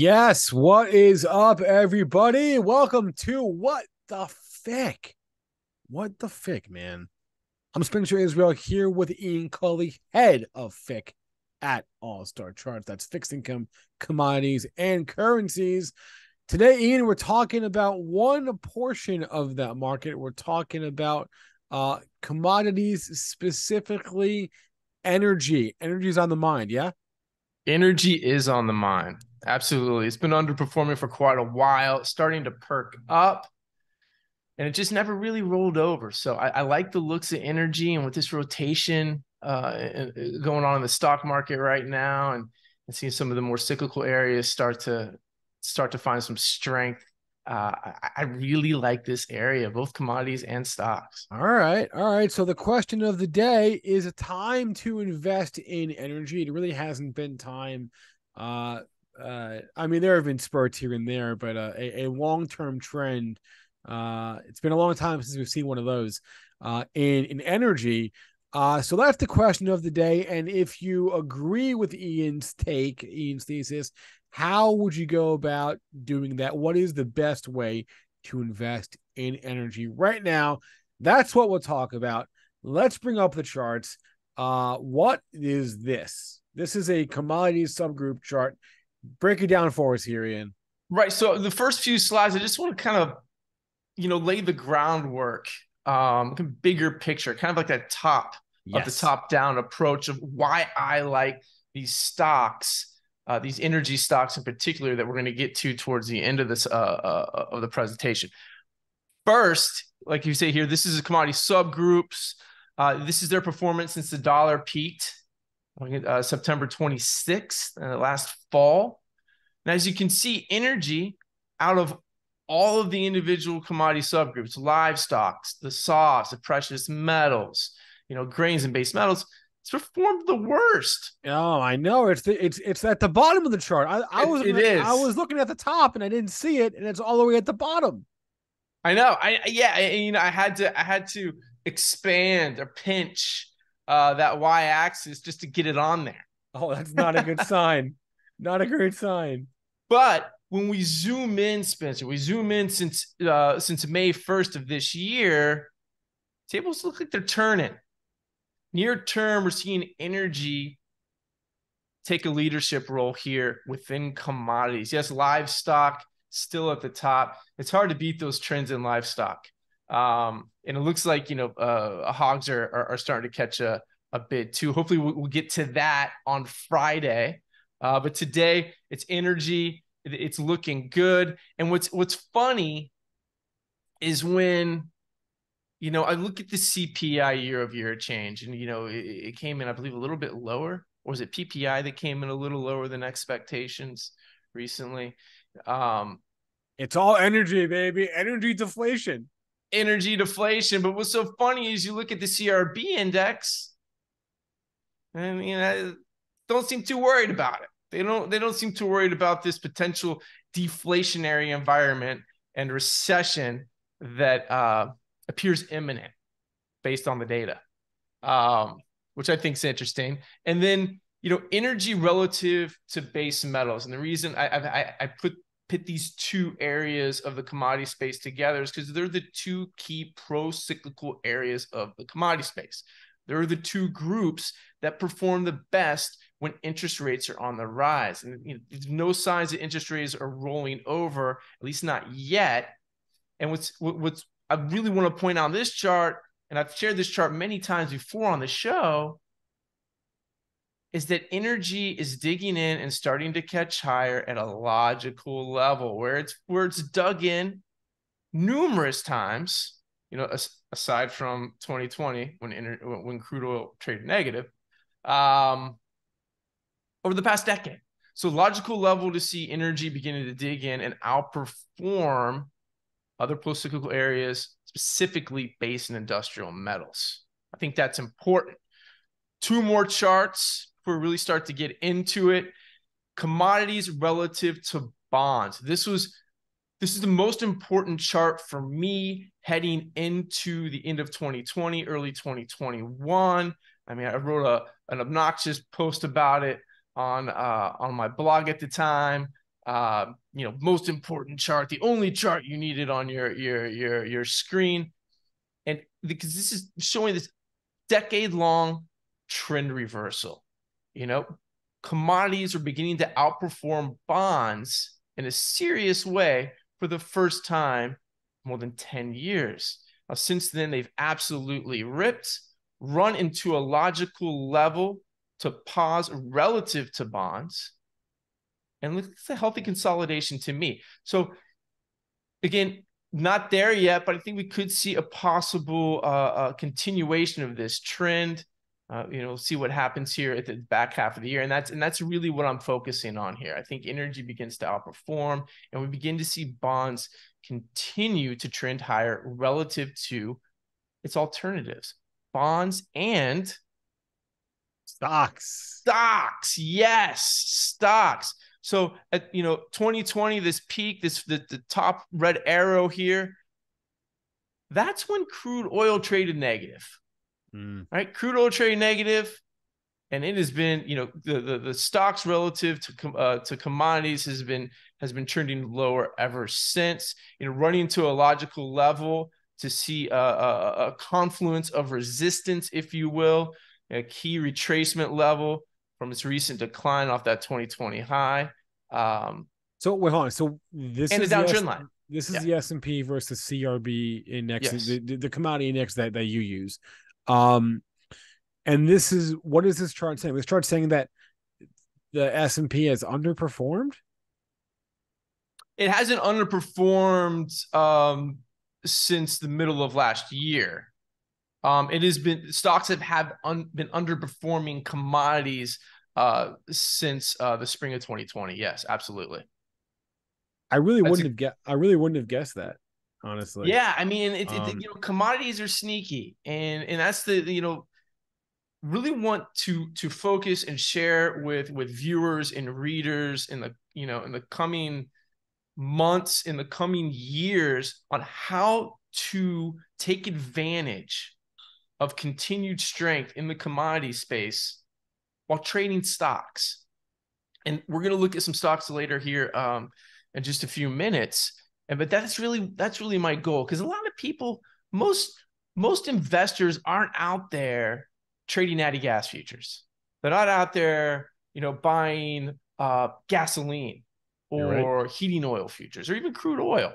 Yes, what is up, everybody? Welcome to What the FICC? What the FICC, man? I'm Spencer Israel here with Ian Culley, head of FICC at All Star Charts. That's fixed income, commodities, and currencies. Today, Ian, we're talking about one portion of that market. We're talking about uh, commodities, specifically energy. Energy is on the mind, yeah? Energy is on the mind. Absolutely. It's been underperforming for quite a while, starting to perk up, and it just never really rolled over. So I, I like the looks of energy, and with this rotation uh, going on in the stock market right now, and, and seeing some of the more cyclical areas start to start to find some strength. Uh, I, I really like this area, both commodities and stocks. All right. All right. So the question of the day is a time to invest in energy. It really hasn't been time uh, uh, I mean, there have been spurts here and there, but uh, a, a long term trend. Uh, it's been a long time since we've seen one of those uh, in in energy. Uh, so that's the question of the day. And if you agree with Ian's take, Ian's thesis, how would you go about doing that? What is the best way to invest in energy right now? That's what we'll talk about. Let's bring up the charts. Uh, what is this? This is a commodities subgroup chart break it down for us here, Ian. Right. So the first few slides, I just want to kind of, you know, lay the groundwork, um, bigger picture, kind of like that top yes. of the top down approach of why I like these stocks, uh, these energy stocks in particular that we're going to get to towards the end of this uh, uh, of the presentation. First, like you say here, this is a commodity subgroups. Uh, this is their performance since the dollar peaked uh, September 26th, uh, last fall. And as you can see, energy out of all of the individual commodity subgroups, livestock, the softs, the precious metals, you know, grains and base metals, it's performed the worst. Oh, I know. It's the, it's it's at the bottom of the chart. I, I was it. I was looking at the top and I didn't see it, and it's all the way at the bottom. I know. I yeah. I, you know, I had to I had to expand or pinch uh, that y axis just to get it on there. Oh, that's not a good sign. Not a great sign. But when we zoom in, Spencer, we zoom in since uh, since May 1st of this year, tables look like they're turning. Near term, we're seeing energy take a leadership role here within commodities. Yes, livestock still at the top. It's hard to beat those trends in livestock. Um, and it looks like you know uh, hogs are, are, are starting to catch a a bit too. Hopefully, we'll, we'll get to that on Friday. Uh, but today, it's energy. It's looking good. And what's what's funny is when you know I look at the CPI year over year change, and you know it, it came in, I believe, a little bit lower. Or was it PPI that came in a little lower than expectations recently? Um, it's all energy, baby. Energy deflation energy deflation. But what's so funny is you look at the CRB index, I mean, I don't seem too worried about it. They don't. They don't seem too worried about this potential deflationary environment and recession that uh, appears imminent based on the data, um, which I think is interesting. And then you know, energy relative to base metals, and the reason I I, I put pit these two areas of the commodity space together is because they're the two key pro cyclical areas of the commodity space. They're the two groups that perform the best when interest rates are on the rise. And you know, there's no signs that interest rates are rolling over, at least not yet. And what's what's I really want to point out on this chart, and I've shared this chart many times before on the show, is that energy is digging in and starting to catch higher at a logical level where it's where it's dug in numerous times you know aside from 2020 when when crude oil traded negative um over the past decade. So logical level to see energy beginning to dig in and outperform other post-cyclical areas specifically base and industrial metals. I think that's important. Two more charts really start to get into it. Commodities relative to bonds. This was this is the most important chart for me heading into the end of 2020, early 2021. I mean, I wrote a an obnoxious post about it on uh, on my blog at the time. uh, you know, most important chart, the only chart you needed on your your your your screen, and because this is showing this decade long trend reversal. You know, commodities are beginning to outperform bonds in a serious way for the first time more than 10 years. Now, since then, they've absolutely ripped, run into a logical level to pause relative to bonds. And it's a healthy consolidation to me. So, again, not there yet, but I think we could see a possible uh, uh, continuation of this trend. Uh, you know, see what happens here at the back half of the year, and that's and that's really what I'm focusing on here. I think energy begins to outperform, and we begin to see bonds continue to trend higher relative to its alternatives, bonds and stocks. Stocks, yes, stocks. So at you know 2020, this peak, this the, the top red arrow here, that's when crude oil traded negative. Mm. Right, crude oil trade negative, and it has been, you know, the the, the stocks relative to uh, to commodities has been has been trending lower ever since. You know, running to a logical level to see a, a, a confluence of resistance, if you will, a key retracement level from its recent decline off that 2020 high. Um, so wait, hold on. So this and is the downtrend line. This is yeah. the S and P versus CRB index, yes. the, the, the commodity index that that you use. Um, and this is what is this chart saying? This chart saying that the S and P has underperformed. It hasn't underperformed um, since the middle of last year. Um, it has been stocks have have un, been underperforming commodities uh, since uh, the spring of 2020. Yes, absolutely. I really That's wouldn't a, have get. I really wouldn't have guessed that honestly. Yeah, I mean, it, um, you know, commodities are sneaky, and and that's the you know, really want to to focus and share with with viewers and readers in the you know in the coming months in the coming years on how to take advantage of continued strength in the commodity space while trading stocks. And we're going to look at some stocks later here um, in just a few minutes and but that's really that's really my goal because a lot of people most most investors aren't out there trading natty gas futures. They're not out there you know buying uh, gasoline or right. heating oil futures or even crude oil.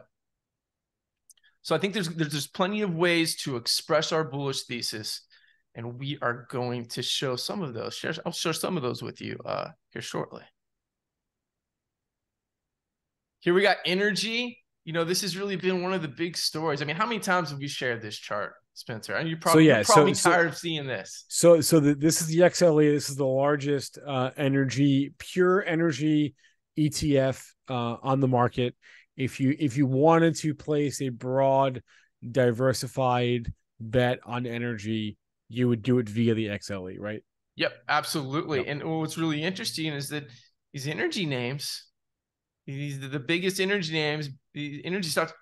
So i think there's, there's there's plenty of ways to express our bullish thesis and we are going to show some of those. Share i'll share some of those with you uh, here shortly. Here we got energy you know, this has really been one of the big stories. I mean, how many times have we shared this chart, Spencer? And you probably, so, yeah, probably so, tired so, of seeing this. So, so the, this is the XLE. This is the largest uh, energy, pure energy ETF uh, on the market. If you if you wanted to place a broad, diversified bet on energy, you would do it via the XLE, right? Yep, absolutely. Yep. And what's really interesting is that these energy names these the biggest energy names, the energy stocks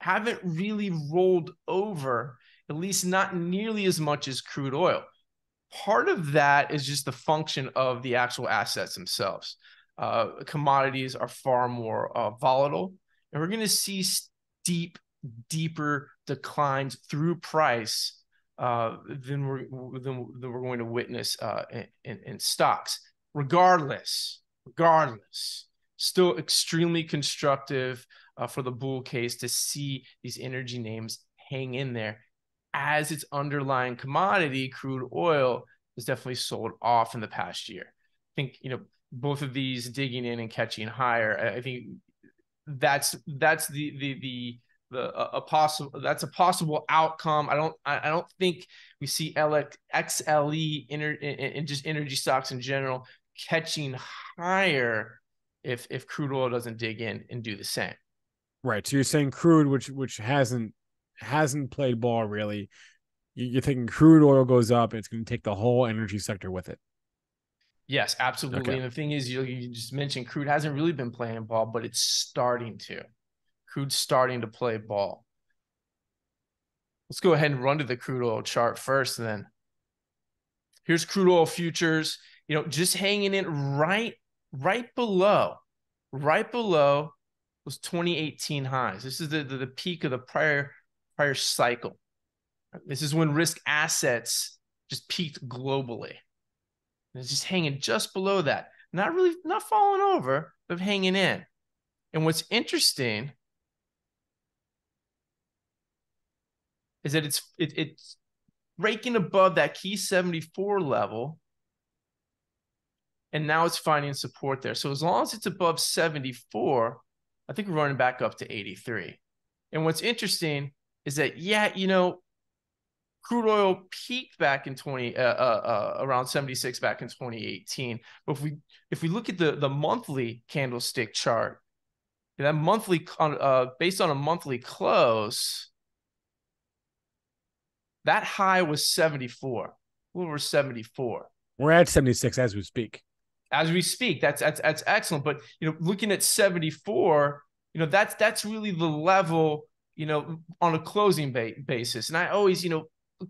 haven't really rolled over, at least not nearly as much as crude oil. Part of that is just the function of the actual assets themselves. Uh, commodities are far more uh, volatile, and we're going to see steep, deeper declines through price uh, than we're than, than, we're going to witness uh, in, in, in stocks. Regardless, regardless, still extremely constructive uh, for the bull case to see these energy names hang in there as its underlying commodity, crude oil, is definitely sold off in the past year. I think, you know, both of these digging in and catching higher. I think that's that's the the the the a, possible that's a possible outcome. I don't I, I don't think we see XLE and just energy stocks in general catching higher if if crude oil doesn't dig in and do the same. Right. So you're saying crude, which which hasn't hasn't played ball really. You're thinking crude oil goes up, and it's going to take the whole energy sector with it. Yes, absolutely. Okay. And the thing is, you, you just mentioned crude hasn't really been playing ball, but it's starting to. Crude's starting to play ball. Let's go ahead and run to the crude oil chart first. Then here's crude oil futures. You know, just hanging in right right below, right below those 2018 highs. This is the, the, the peak of the prior prior cycle. This is when risk assets just peaked globally. And it's just hanging just below that. Not really not falling over, but hanging in. And what's interesting is that it's it, it's breaking above that key 74 level and now it's finding support there. So as long as it's above 74, I think we're running back up to 83. And what's interesting is that yeah, you know, crude oil peaked back in 20 uh, uh, uh, around 76 back in 2018. But if we if we look at the the monthly candlestick chart, that monthly uh, based on a monthly close, that high was 74, a little over 74. We're at 76 as we speak. As we speak, that's that's that's excellent. But you know, looking at 74, you know, that's that's really the level, you know, on a closing ba- basis. And I always, you know,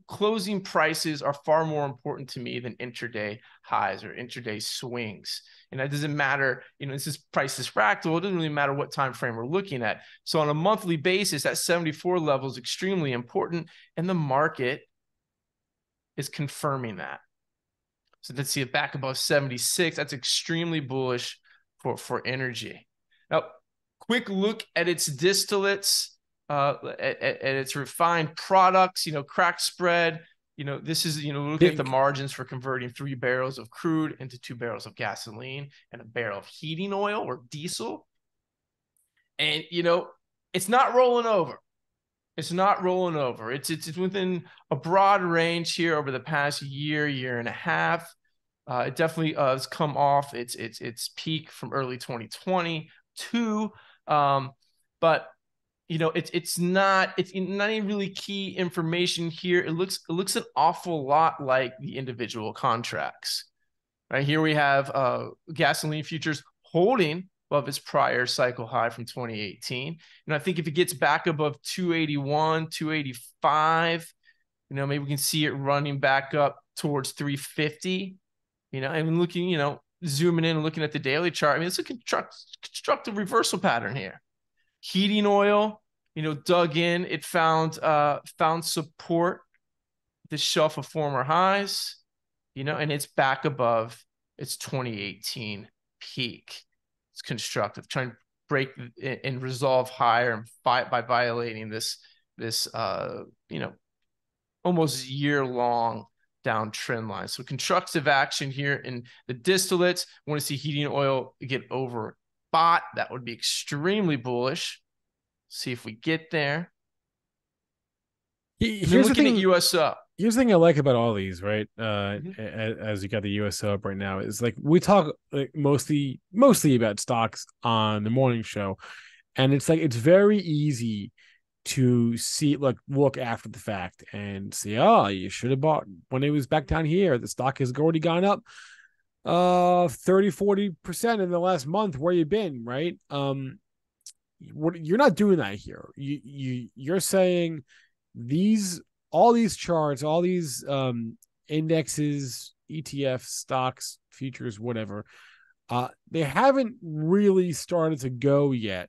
closing prices are far more important to me than intraday highs or intraday swings. And that doesn't matter, you know, this is price is fractal. It doesn't really matter what time frame we're looking at. So on a monthly basis, that 74 level is extremely important. And the market is confirming that. So let's see it back above 76. That's extremely bullish for, for energy. Now, quick look at its distillates uh, at, at, its refined products, you know, crack spread. You know, this is, you know, looking at the margins for converting three barrels of crude into two barrels of gasoline and a barrel of heating oil or diesel. And, you know, it's not rolling over. It's not rolling over. It's, it's, it's within a broad range here over the past year, year and a half. Uh, it definitely uh, has come off its its its peak from early 2020 to, um, but you know it's it's not it's not any really key information here it looks it looks an awful lot like the individual contracts right here we have uh gasoline futures holding above its prior cycle high from 2018 and i think if it gets back above 281 285 you know maybe we can see it running back up towards 350 you know and looking you know zooming in and looking at the daily chart i mean it's a construct, constructive reversal pattern here heating oil, you know, dug in. It found uh, found support, the shelf of former highs, you know, and it's back above its 2018 peak. Constructive, trying to break and resolve higher and fight by violating this this uh, you know almost year long down trend line. So constructive action here in the distillates. Want to see heating oil get over spot. That would be extremely bullish. See if we get there. Here's the thing, USO. Here's the thing I like about all these, right? Uh, mm-hmm. as you got the USO up right now, is like we talk like mostly mostly about stocks on the morning show, and it's like it's very easy to see like look after the fact and say, oh, you should have bought when it was back down here. The stock has already gone up uh 30 40% in the last month where you been right um what you're not doing that here you you you're saying these all these charts all these um indexes etf stocks futures whatever uh they haven't really started to go yet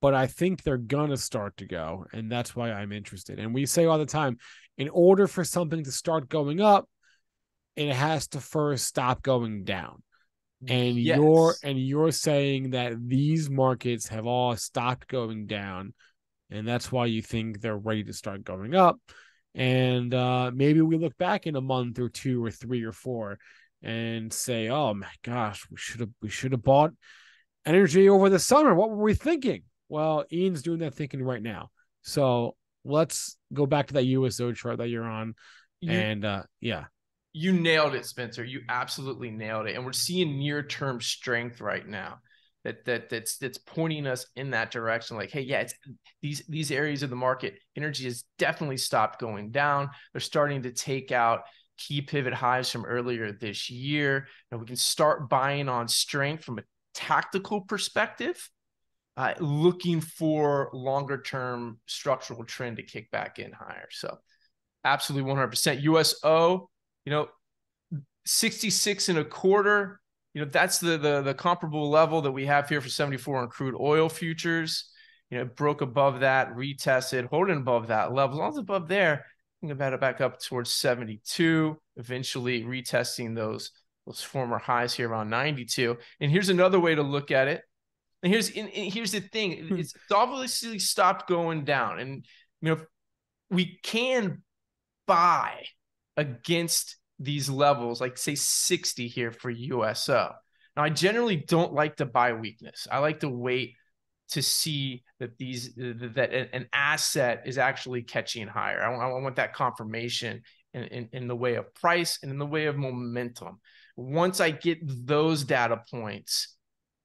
but i think they're gonna start to go and that's why i'm interested and we say all the time in order for something to start going up it has to first stop going down. And yes. you're and you're saying that these markets have all stopped going down, and that's why you think they're ready to start going up. And uh, maybe we look back in a month or two or three or four and say, "Oh my gosh, we should have we should have bought energy over the summer. What were we thinking?" Well, Ian's doing that thinking right now. So let's go back to that USO chart that you're on, you, and uh, yeah, you nailed it, Spencer. You absolutely nailed it. And we're seeing near-term strength right now that that that's that's pointing us in that direction. Like, hey, yeah, it's these these areas of the market, energy has definitely stopped going down. They're starting to take out key pivot highs from earlier this year. And we can start buying on strength from a tactical perspective. Uh, looking for longer term structural trend to kick back in higher. So, absolutely 100%. USO you know, 66 and a quarter. You know, that's the the the comparable level that we have here for 74 on crude oil futures. You know, broke above that, retested, holding above that level. As long as above there, think about it back up towards 72, eventually retesting those those former highs here around 92. And here's another way to look at it. And here's and, and here's the thing: hmm. it's obviously stopped going down, and you know we can buy against these levels, like say 60 here for USO. Now, I generally don't like to buy weakness. I like to wait to see that these that an asset is actually catching higher. I, I want that confirmation in, in, in the way of price and in the way of momentum. Once I get those data points,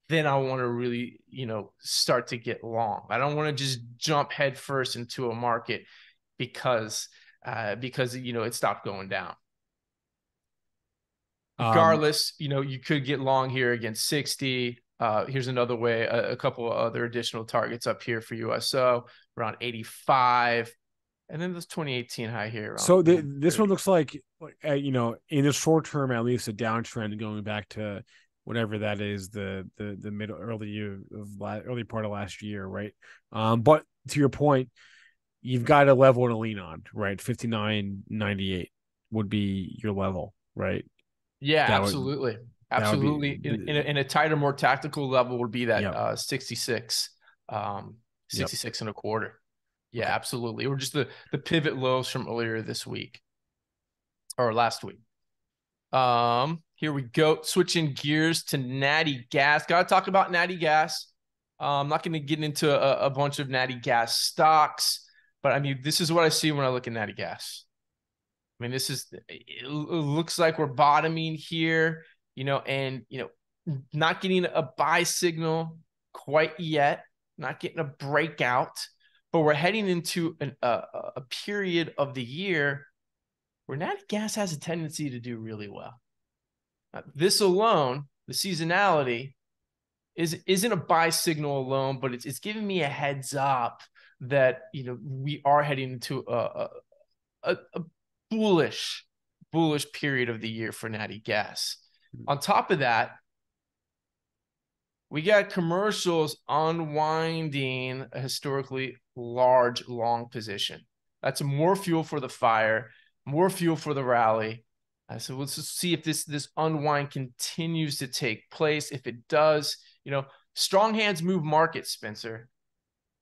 then I want to really, you know, start to get long. I don't want to just jump headfirst into a market because uh, because you know it stopped going down. Um, Regardless, um, you know, you could get long here against 60. Uh, here's another way, a, a couple of other additional targets up here for USO around 85. And then this 2018 high here. So the, this one looks like, uh, you know, in the short term, at least a downtrend going back to whatever that is, the the the middle early year of early part of last year, right? Um, but to your point, you've got a level to lean on, right? 59.98 would be your level, right? Yeah, that absolutely. Would, absolutely. Be, in, in, a, in, a, tighter, more tactical level would be that yep. uh, 66, um, 66 yep. and a quarter. Yeah, okay. absolutely. Or just the, the pivot lows from earlier this week or last week. Um, here we go. Switching gears to Natty Gas. Got to talk about Natty Gas. Uh, I'm not going to get into a, a bunch of Natty Gas stocks. But I mean, this is what I see when I look at Natty Gas. I mean, this is it looks like we're bottoming here, you know, and you know, not getting a buy signal quite yet, not getting a breakout, but we're heading into an, a, a period of the year where Natty Gas has a tendency to do really well. Now, this alone, the seasonality, is isn't a buy signal alone, but it's it's giving me a heads up that you know we are heading into a, a, a bullish bullish period of the year for Natty Gas. Mm-hmm. On top of that, we got commercials unwinding a historically large long position. That's more fuel for the fire, more fuel for the rally. Uh, so let's just see if this this unwind continues to take place. If it does, you know, strong hands move markets, Spencer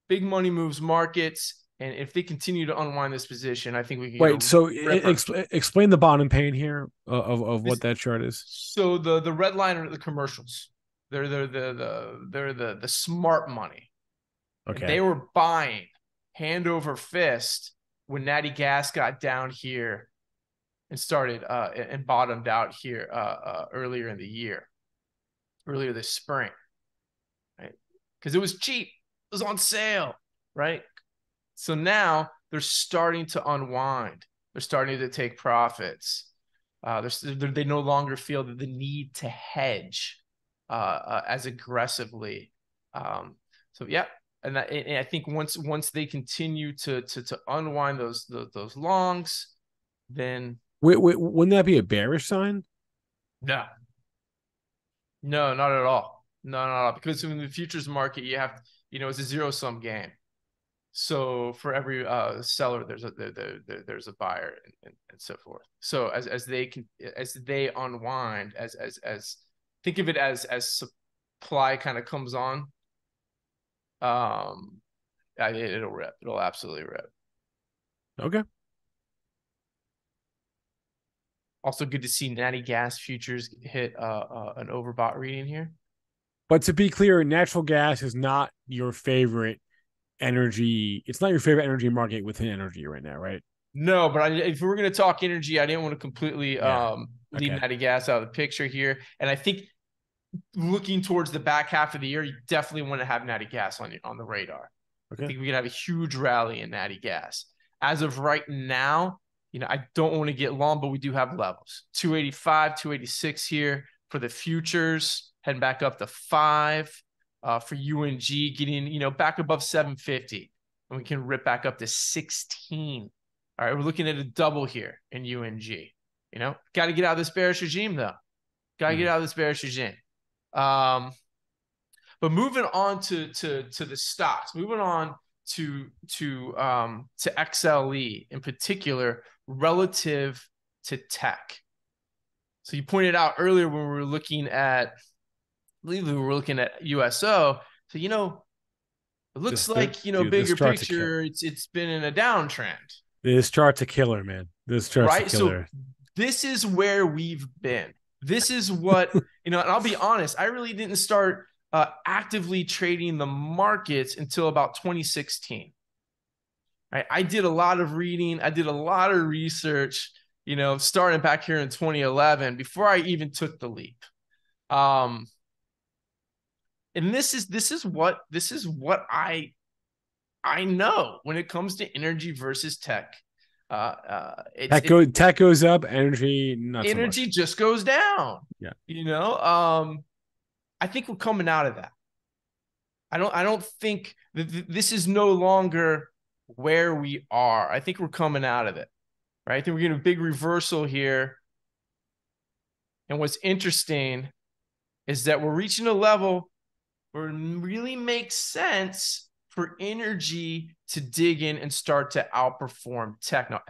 big money moves markets. And if they continue to unwind this position, I think we can wait. So explain explain the bottom pain here of, of what that chart is. So the the red line are the commercials. They're they're the the they're the the smart money. Okay. They were buying hand over fist when Natty Gas got down here and started uh and bottomed out here uh, uh earlier in the year, earlier this spring, right? Because it was cheap it was on sale, right? So now they're starting to unwind. They're starting to take profits. Uh, they're, they no longer feel the need to hedge uh, uh, as aggressively. Um, so yeah, and, that, and, I think once once they continue to to to unwind those those, those longs, then wait, wait, wouldn't that be a bearish sign? No, no, not at all. No, not at all. Because in the futures market, you have you know, it's a zero sum game. So for every uh, seller, there's a there, there, there's a buyer and, and, and, so forth. So as as they can as they unwind, as as as think of it as as supply kind of comes on, um, it'll rip. It'll absolutely rip. Okay. Also, good to see Natty Gas futures hit uh, uh, an overbought reading here. But to be clear, natural gas is not your favorite energy. It's not your favorite energy market within energy right now, right? No, but I, if we are going to talk energy, I didn't want to completely yeah. um, leave okay. natty gas out of the picture here. And I think looking towards the back half of the year, you definitely want to have natty gas on on the radar. Okay. I think we can have a huge rally in natty gas. As of right now, you know, I don't want to get long, but we do have levels 285, 286 here for the futures heading back up to five uh, for UNG, getting you know back above 750, and we can rip back up to 16. All right, we're looking at a double here in UNG. You know, got to get out of this bearish regime though. Gotta mm. get out of this bearish regime. Um, but moving on to to to the stocks, moving on to to um to XLE in particular relative to tech. So you pointed out earlier when we were looking at, believe we were looking at USO. So you know, it looks like you know dude, bigger picture. It's it's been in a downtrend. This chart's a killer, man. This chart's right? a killer. So this is where we've been. This is what you know. And I'll be honest, I really didn't start uh, actively trading the markets until about 2016. Right? I did a lot of reading. I did a lot of research. You know, starting back here in 2011 before I even took the leap. Um, and this is this is what this is what I I know when it comes to energy versus tech. Uh, uh, tech, go, tech goes up, energy not energy so just goes down. Yeah, you know, um, I think we're coming out of that. I don't I don't think that this is no longer where we are. I think we're coming out of it. Right? I think we're getting a big reversal here. And what's interesting is that we're reaching a level where it really makes sense for energy to dig in and start to outperform tech. Now,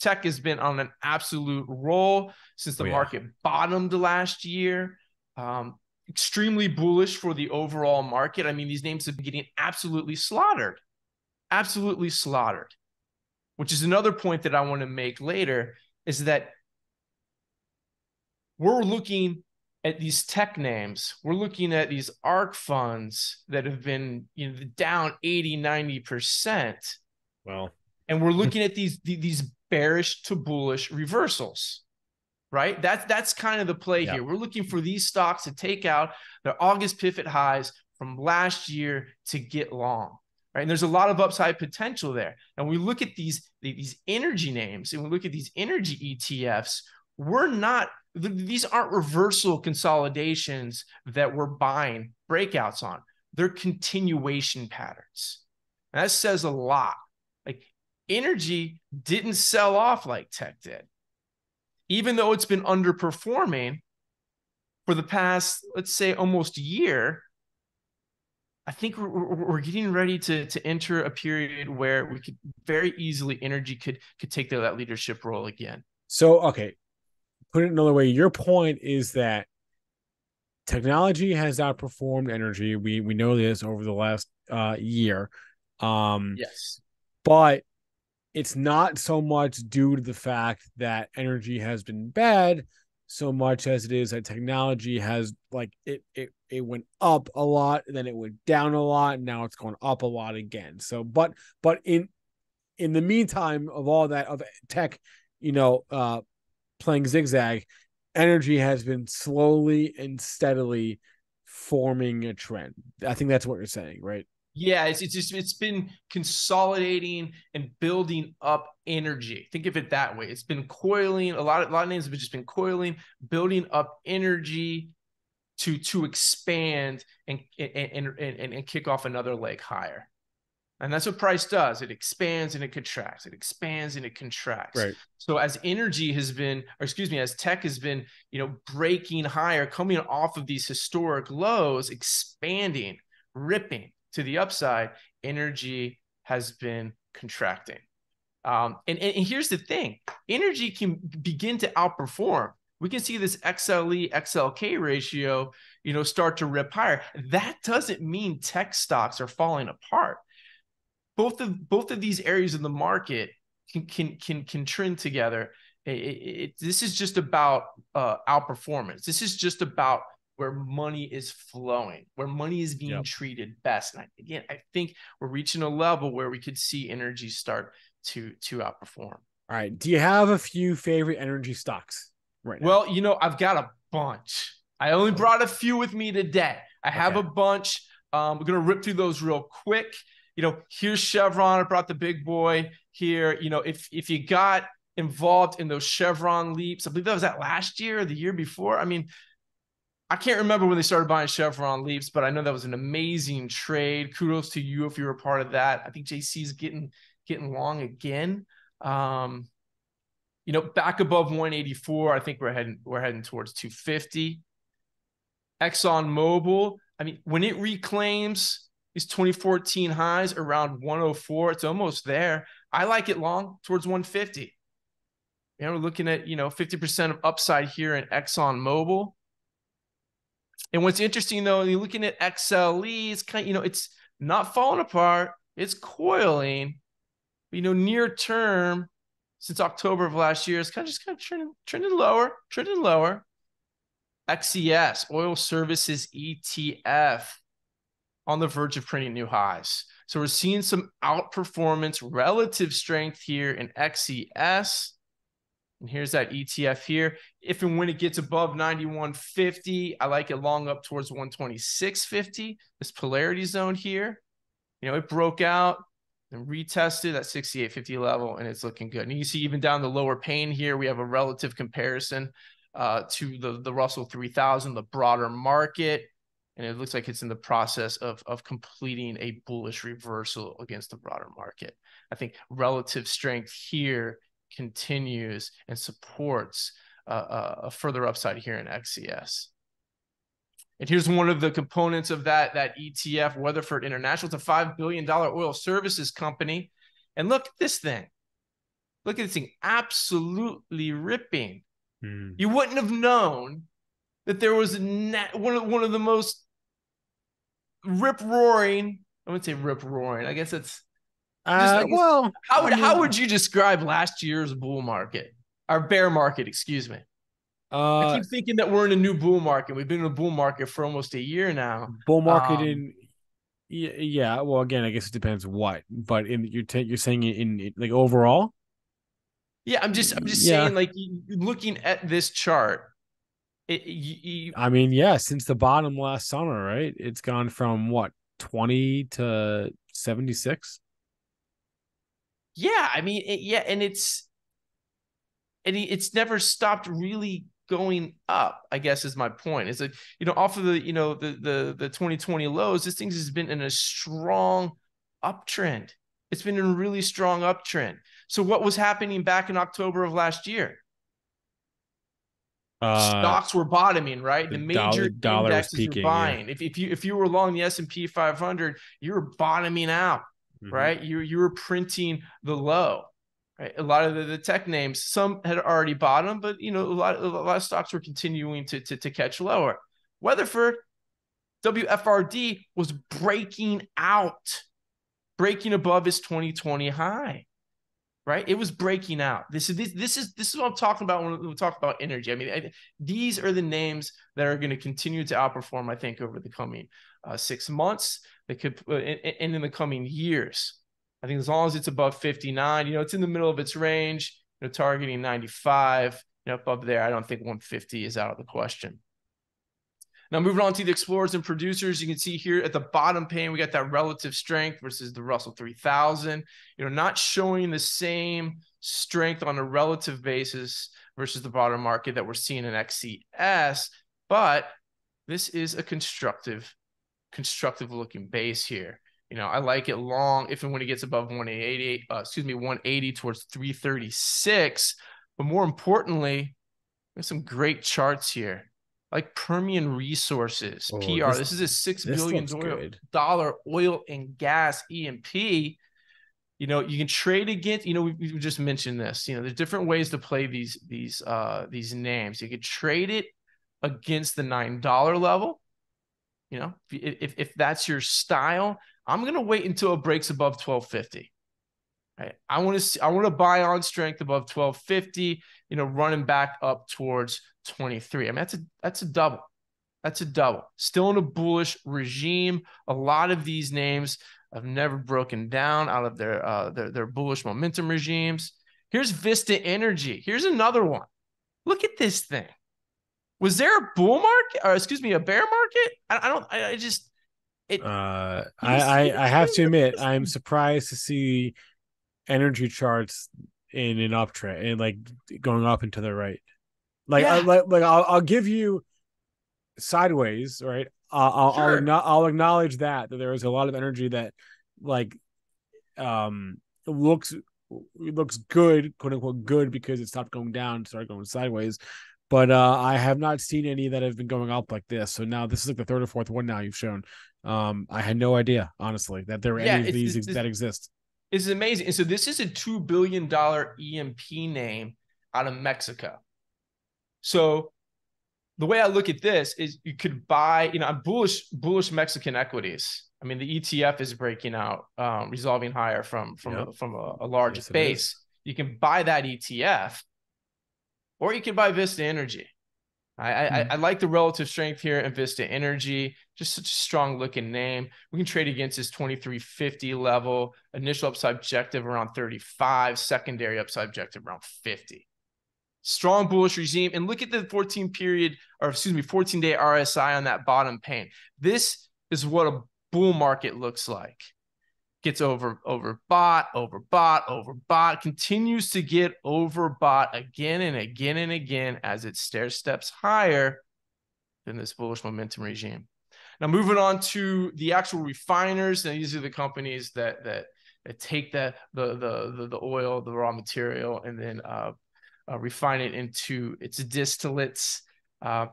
tech has been on an absolute roll since the oh, yeah. market bottomed last year. Um, extremely bullish for the overall market. I mean, these names have been getting absolutely slaughtered, absolutely slaughtered, which is another point that I want to make later is that we're looking at these tech names. We're looking at these ARK funds that have been you know down 80, 90%. Well, and we're looking at these these bearish to bullish reversals right? That's that's kind of the play here. We're looking for these stocks to take out their August pivot highs from last year to get long. Right. And there's a lot of upside potential there. And we look at these, these energy names and we look at these energy ETFs, we're not, these aren't reversal consolidations that we're buying breakouts on. They're continuation patterns. And that says a lot. Like energy didn't sell off like tech did even though it's been underperforming for the past, let's say, almost year, I think we're, we're getting ready to, to enter a period where we could very easily energy could could take that leadership role again. So okay, put it another way, your point is that technology has outperformed energy. We we know this over the last uh, year. Um, yes, but it's not so much due to the fact that energy has been bad so much as it is that technology has like it it it went up a lot then it went down a lot and now it's going up a lot again so but but in in the meantime of all that of tech you know uh playing zigzag energy has been slowly and steadily forming a trend i think that's what you're saying right yeah, it's, it's just it's been consolidating and building up energy. Think of it that way. It's been coiling. A lot of a lot of names have just been coiling, building up energy to to expand and and and, and, and kick off another leg higher. And that's what price does. It expands and it contracts. It expands and it contracts. Right. So as energy has been, or excuse me, as tech has been, you know, breaking higher, coming off of these historic lows, expanding, ripping, to the upside, energy has been contracting. Um, and, and here's the thing energy can begin to outperform. We can see this XLE XLK ratio, you know, start to rip higher. That doesn't mean tech stocks are falling apart. Both of both of these areas of the market can can can can trend together. It, it, it, this is just about uh, outperformance. This is just about where money is flowing, where money is being yep. treated best. And I, again, I think we're reaching a level where we could see energy start to to outperform. All right. Do you have a few favorite energy stocks right now? Well, you know, I've got a bunch. I only brought a few with me today. I have okay. a bunch. Um, we're gonna rip through those real quick. You know, here's Chevron. I brought the big boy here. You know, if if you got involved in those Chevron leaps, I believe that was that last year or the year before. I mean, I can't remember when they started buying Chevron leaps, but I know that was an amazing trade. Kudos to you if you were a part of that. I think JC's getting getting long again. Um, you know, back above 184, I think we're heading we're heading towards 250. Exxon Mobil, I mean, when it reclaims these 2014 highs around 104, it's almost there. I like it long towards 150. You know, we're looking at, you know, 50% of upside here in Exxon Mobil. And what's interesting though, you're looking at XLE, it's kind of, you know, it's not falling apart, it's coiling. You know, near term, since October of last year, it's kind of just kind of trending, trending lower, trending lower. XES, Oil Services ETF, on the verge of printing new highs. So we're seeing some outperformance, relative strength here in XES. And here's that ETF here. If and when it gets above 91.50, I like it long up towards 126.50, this polarity zone here. You know, it broke out and retested that 68.50 level, and it's looking good. And you see even down the lower pane here, we have a relative comparison uh, to the, the Russell 3000, the broader market. And it looks like it's in the process of, of completing a bullish reversal against the broader market. I think relative strength here continues and supports uh, a further upside here in XES. And here's one of the components of that, that ETF, Weatherford International. It's a $5 billion oil services company. And look at this thing. Look at this thing, absolutely ripping. Hmm. You wouldn't have known that there was net, one, of, one of the most rip roaring, I wouldn't say rip roaring. I guess it's uh, well, how would I mean, how would you describe last year's bull market or bear market? Excuse me. Uh, I keep thinking that we're in a new bull market. We've been in a bull market for almost a year now. Bull market um, in yeah. Well, again, I guess it depends what, but in you're t- you're saying in, in, like overall. Yeah, I'm just I'm just yeah. saying like looking at this chart. It, you, you, I mean, yeah, since the bottom last summer, right? It's gone from what twenty to seventy six yeah, I mean, it, yeah, and it's and it's never stopped really going up. I guess is my point. Is that you know off of the you know the the the 2020 lows, this thing has been in a strong uptrend. It's been in a really strong uptrend. So what was happening back in October of last year? Uh, Stocks were bottoming, right? The, the major dollar, indexes peaking, were buying. Yeah. If, if you if you were along the S and P 500, you were bottoming out mm-hmm. right? You you were printing the low, right? A lot of the, the, tech names, some had already bottomed, but you know a lot a lot of stocks were continuing to to, to catch lower. Weatherford, WFRD was breaking out, breaking above its 2020 high right? It was breaking out. This is this, this is this is what I'm talking about when we talk about energy. I mean, I, these are the names that are going to continue to outperform. I think over the coming uh, six months, they could uh, and in the coming years. I think as long as it's above 59, you know, it's in the middle of its range. You know, targeting 95, you know, above there. I don't think 150 is out of the question. Now, moving on to the explorers and producers, you can see here at the bottom pane, we got that relative strength versus the Russell 3000. You know, not showing the same strength on a relative basis versus the broader market that we're seeing in XES, but this is a constructive, constructive looking base here. You know, I like it long if and when it gets above 188, uh, excuse me, 180 towards 336. But more importantly, there's some great charts here like Permian Resources, oh, PR. This, this, is a six billion dollar oil and gas E&P. You know, you can trade against. You know, we, we, just mentioned this. You know, there's different ways to play these these uh these names. You could trade it against the nine dollar level. You know, if, if if that's your style, I'm gonna wait until it breaks above twelve fifty. Right. I want to I want to buy on strength above 1250, you know, running back up towards 23. I mean, that's a that's a double. That's a double. Still in a bullish regime. A lot of these names have never broken down out of their uh their, their bullish momentum regimes. Here's Vista Energy. Here's another one. Look at this thing. Was there a bull market or excuse me, a bear market? I, I don't I, I just it, uh, I, I, I have to admit, I'm surprised to see energy charts in an uptrend and like going up and to the right. Like, yeah. I, like, like I'll, I'll give you sideways, right? I'll I'll, sure. I'll, I'll acknowledge that that there is a lot of energy that like um looks looks good, quote unquote good because it stopped going down, started going sideways. but uh, I have not seen any that have been going up like this. So now this is like the third or fourth one now you've shown. Um, I had no idea, honestly, that there were yeah, any of these that exist. It's amazing. And so this is a $2 billion E&P name out of Mexico. So the way I look at this is you could buy, you know, I'm bullish, bullish Mexican equities. I mean, the ETF is breaking out, um, resolving higher from from yep. a, from a, a large yes, base. You can buy that ETF, or you can buy Vista Energy. I, mm-hmm. I, I, like the relative strength here in Vista Energy. Just such a strong looking name. We can trade against this 2350 level. Initial upside objective around 35. Secondary upside objective around 50. Strong bullish regime. And look at the 14 period, or excuse me, 14 day RSI on that bottom pane. This is what a bull market looks like gets over overbought, overbought, overbought, continues to get overbought again and again and again as it stair steps higher than this bullish momentum regime. Now, moving on to the actual refiners, and these are the companies that that, that take the, the the the oil, the raw material, and then uh, uh, refine it into its distillates. Uh,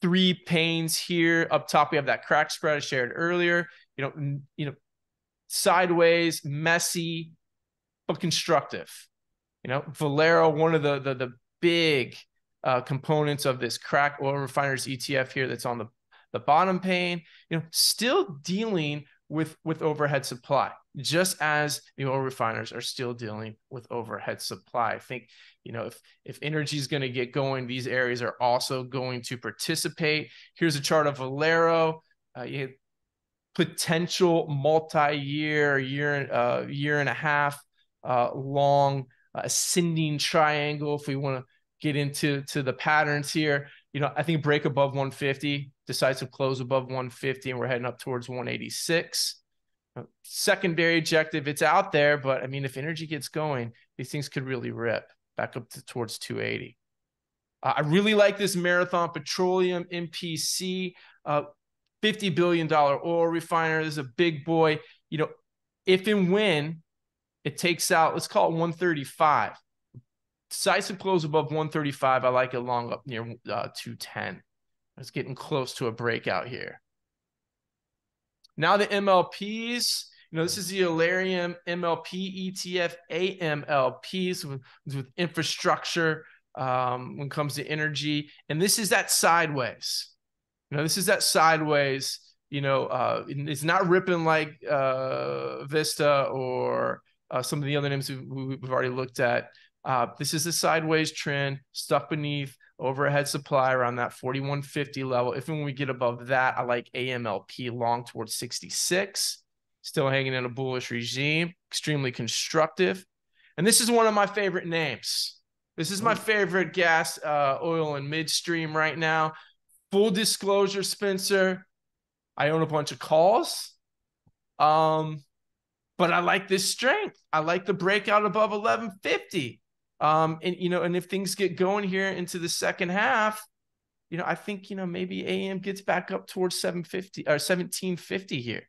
three panes here up top. We have that crack spread I shared earlier. You know, you know, sideways, messy, but constructive. You know, Valero, one of the the, the big uh, components of this CRAK oil refiners ETF here that's on the, the bottom pane, you know, still dealing with with overhead supply, just as the oil refiners are still dealing with overhead supply. I think, you know, if if energy is going to get going, these areas are also going to participate. Here's a chart of Valero. Uh, potential multi-year, year, uh, year and a half uh, long uh, ascending triangle. If we want to get into to the patterns here, you know, I think break above 150, decisive close above 150, and we're heading up towards 186. Secondary objective, it's out there, but I mean, if energy gets going, these things could really rip back up to towards 280. Uh, I really like this Marathon Petroleum MPC. Uh, $50 billion oil refiner. This is a big boy. You know, if and when it takes out, let's call it 135. Decisive close above 135. I like it long up near uh, 210. It's getting close to a breakout here. Now the MLPs. You know, this is the Alerian MLP ETF AMLPs with, with infrastructure um, when it comes to energy. And this is that sideways. You know, this is that sideways. You know, uh, it's not ripping like uh, Vista or uh, some of the other names we've already looked at. Uh, this is a sideways trend, stuck beneath overhead supply around that 4150 level. If and when we get above that, I like AMLP long towards 66. Still hanging in a bullish regime, extremely constructive. And this is one of my favorite names. This is my favorite gas, uh, oil, and midstream right now. Full disclosure, Spencer, I own a bunch of calls. Um, but I like this strength. I like the breakout above 1150. Um, and you know, and if things get going here into the second half, you know, I think you know maybe AM gets back up towards 750 or 1750 here.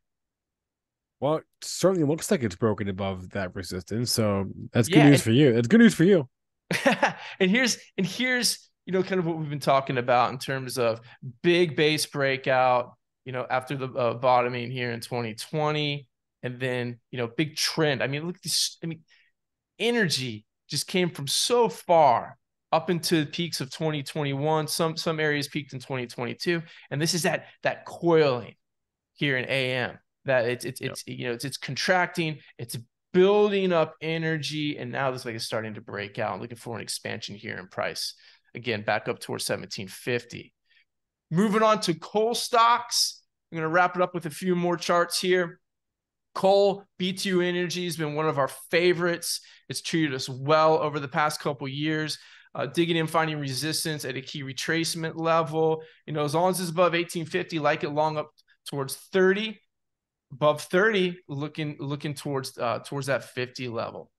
Well, it certainly looks like it's broken above that resistance. So that's good yeah, news and, for you. That's good news for you. and here's and here's you know, kind of what we've been talking about in terms of big base breakout, you know, after the uh, bottoming here in 2020, and then, you know, big trend. I mean, look at this. I mean, energy just came from so far up into the peaks of 2021. Some some areas peaked in 2022, and this is that that coiling here in AM. That it's it's it's you know it's it's contracting, it's building up energy, and now this like is starting to break out. I'm looking for an expansion here in price again back up towards 1750. Moving on to coal stocks. I'm going to wrap it up with a few more charts here. Coal, B2 Energy has been one of our favorites. It's treated us well over the past couple years. Uh, digging in, finding resistance at a key retracement level. You know, as long as it's above 1850, like it long up towards 30. Above 30, looking looking towards uh, towards that 50 level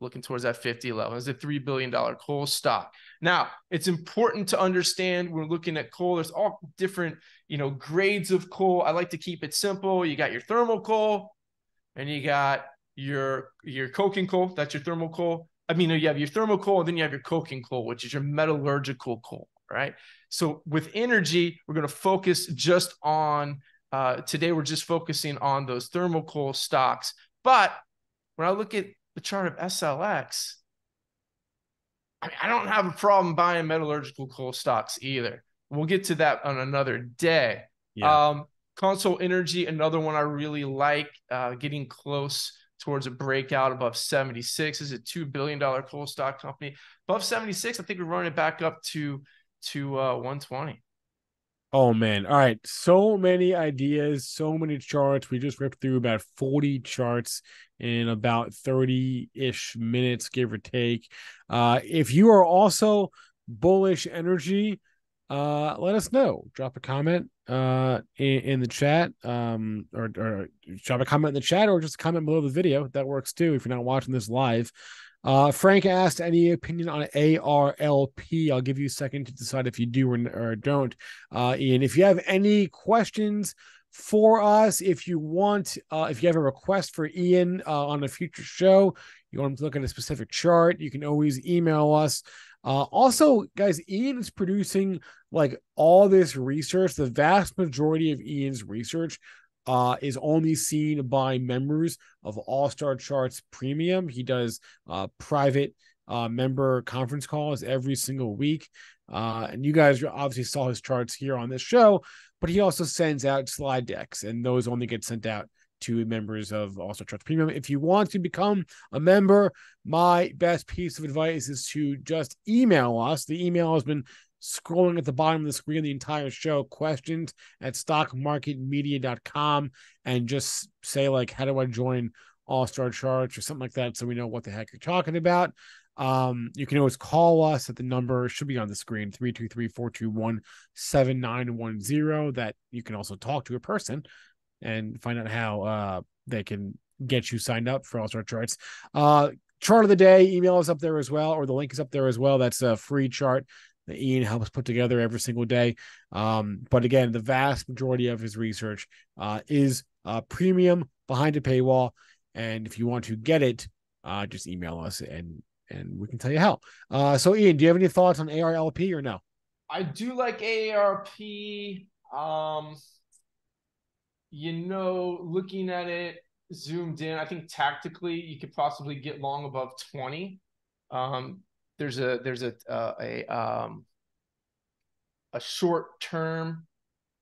looking towards that 50 level. It's a $3 billion coal stock. Now, it's important to understand we're looking at coal. There's all different, you know, grades of coal. I like to keep it simple. You got your thermal coal and you got your your coking coal. That's your thermal coal. I mean, you have your thermal coal and then you have your coking coal, which is your metallurgical coal, right? So with energy, we're going to focus just on uh, today. We're just focusing on those thermal coal stocks. But when I look at the chart of SLX, I mean, I don't have a problem buying metallurgical coal stocks either. We'll get to that on another day. Yeah. Um, Consol Energy, another one I really like, uh, getting close towards a breakout above 76. Is a $2 billion coal stock company. Above 76, I think we're running it back up to, to uh, 120. Oh man. All right. So many ideas, so many charts. We just ripped through about 40 charts in about 30-ish minutes, give or take. Uh, if you are also bullish energy, uh, let us know. Drop a comment uh, in, in the chat, um, or, or drop a comment in the chat, or just comment below the video. That works too if you're not watching this live. Uh, Frank asked any opinion on ARLP. I'll give you a second to decide if you do or, or don't. Uh, Ian, if you have any questions for us, if you want, uh, if you have a request for Ian uh, on a future show, you want him to look at a specific chart, you can always email us. Uh, also, guys, Ian is producing like all this research. The vast majority of Ian's research uh, is only seen by members of All Star Charts Premium. He does uh, private uh, member conference calls every single week. Uh, and you guys obviously saw his charts here on this show, but he also sends out slide decks, and those only get sent out to members of All Star Charts Premium. If you want to become a member, my best piece of advice is to just email us. The email has been scrolling at the bottom of the screen the entire show questions at stockmarketmedia.com and just say like how do i join all star charts or something like that so we know what the heck you're talking about. Um, you can always call us at the number should be on the screen 323-421-7910 that you can also talk to a person and find out how uh, they can get you signed up for all star charts. Uh, chart of the day email is up there as well or the link is up there as well. That's a free chart that Ian helps put together every single day. Um, but again, the vast majority of his research uh, is uh, premium behind a paywall. And if you want to get it, uh, just email us and and we can tell you how. Uh, so, Ian, do you have any thoughts on ARLP or no? I do like ARP. Um, you know, looking at it zoomed in, I think tactically you could possibly get long above 20. Um, there's a there's a uh, a um a short term,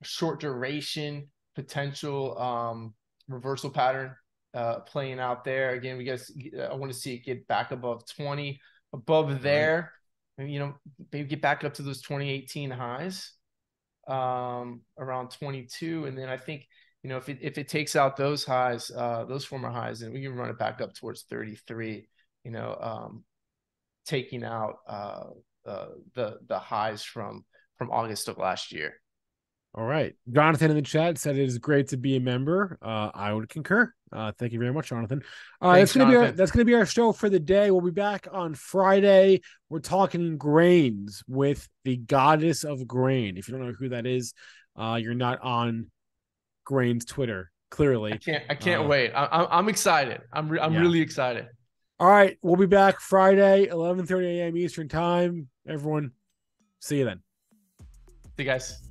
short duration potential um reversal pattern uh playing out there. Again, we guys I want to see it get back above 20 above there. You know, maybe get back up to those 2018 highs um around 22 and then I think you know if it if it takes out those highs uh those former highs then we can run it back up towards 33 you know um taking out uh, uh, the the highs from from August of last year. All right, Jonathan in the chat said it is great to be a member. Uh, I would concur. Uh, thank you very much, Jonathan. Uh, Thanks, that's gonna Jonathan. be our, that's gonna be our show for the day. We'll be back on Friday. We're talking grains with the goddess of grain. If you don't know who that is, uh, you're not on grains Twitter. Clearly, I can't. I can't uh, wait. I, I'm excited. I'm re- I'm yeah. really excited. All right, we'll be back Friday, 11:30 a.m. Eastern Time. Everyone, see you then. See you guys.